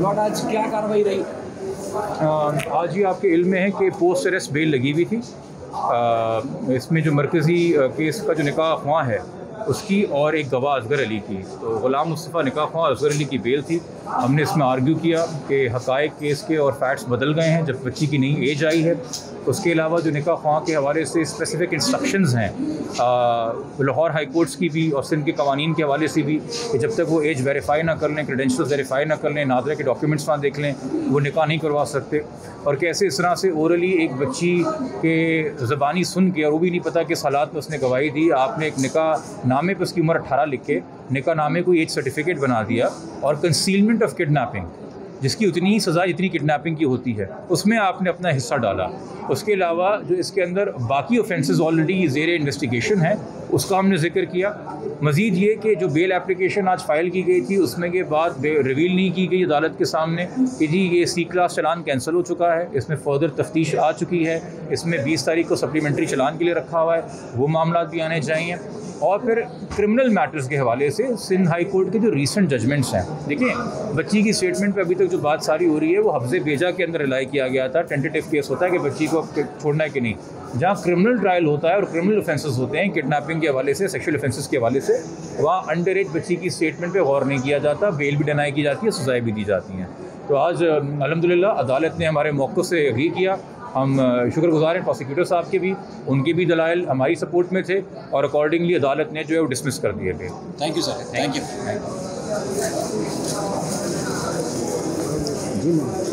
Lord आज क्या कार्रवाई रही? आज ये आपके इल्म में है कि पोस्ट अरेस्ट बेल लगी हुई थी। आ, इसमें जो मरकज़ी केस का जो निकाह हुआ है उसकी और एक गवाह असगर अली की। तो ग़ुलाम मुस्तफ़ा निका ख्वाह असगर अली की बेल थी। हमने इसमें आर्ग्यू किया कि हक़ाइक केस के और फैक्ट्स बदल गए हैं, जब बच्ची की नई एज आई है। उसके अलावा जो निका ख्वाह के हवाले से स्पेसिफिक इंस्ट्रक्शन हैं लाहौर हाई कोर्ट्स की भी और सिंध के कवानीन के हवाले से भी कि जब तक वो एज वेरीफाई ना कर लें क्रेडेंशल्स वेरीफाई ना कर लें, नादरा के डॉक्यूमेंट्स ना देख लें, वो निका नहीं करवा सकते। और कैसे इस तरह से ओरली एक बच्ची के ज़बानी सुन के और वो भी नहीं पता किस हालात में उसने गवाही दी। आपने एक निकाह नामे पर उसकी उम्र अठारह लिख के निकाह नामे को एज सर्टिफिकेट बना दिया और कंसीलमेंट ऑफ़ किडनैपिंग जिसकी उतनी ही सज़ा, जितनी किडनैपिंग की होती है, उसमें आपने अपना हिस्सा डाला। उसके अलावा जो इसके अंदर बाकी ऑफेंसेस ऑलरेडी जेर इन्वेस्टिगेशन है, उसका हमने ज़िक्र किया। मज़ीद ये कि जो बेल एप्लीकेशन आज फ़ाइल की गई थी, उसमें के बाद रिवील नहीं की गई अदालत के सामने कि जी ये सी क्लास चलान कैंसिल हो चुका है, इसमें फर्दर तफ्तीश आ चुकी है, इसमें बीस तारीख को सप्लीमेंट्री चलान के लिए रखा हुआ है, वो मामला भी आने चाहिए। और फिर क्रिमिनल मैटर्स के हवाले से सिंध हाई कोर्ट के जो रीसेंट जजमेंट्स हैं, देखिए, बच्ची की स्टेटमेंट पे अभी तक जो बात सारी हो रही है, वो हफ्जे बेजा के अंदर रिलाई किया गया था। टेंटेटिव केस होता है कि बच्ची को छोड़ना है कि नहीं। जहाँ क्रिमिनल ट्रायल होता है और क्रिमिनल ऑफेंसेस होते हैं किडनैपिंग के हवाले से सेक्शुअल ऑफेंसेस के हवाले से, वहाँ अंडर एज बच्ची की स्टेटमेंट पे गौर नहीं किया जाता बेल भी डिनाई की जाती है, सजाएँ भी दी जाती हैं। तो आज अलहमदिल्ला अदालत ने हमारे मौक़ से अग्री किया हम शुक्रगुजार हैं प्रोसिक्यूटर साहब के भी उनके भी दलाइल हमारी सपोर्ट में थे और अकॉर्डिंगली अदालत ने जो है वो डिसमिस कर दिए थे। Thank you sir thank you ji